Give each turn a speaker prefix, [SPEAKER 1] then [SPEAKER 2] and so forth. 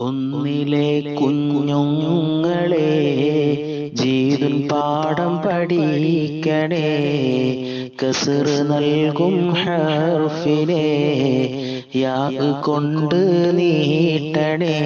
[SPEAKER 1] ഒന്നിലെ കുഞ്ഞുങ്ങളെ ജീവൻ പാഠം പഠിക്കണേ. കസർ നൽകും ഹർഫിനെ. യാ കൊണ്ട് നീട്ടണേ.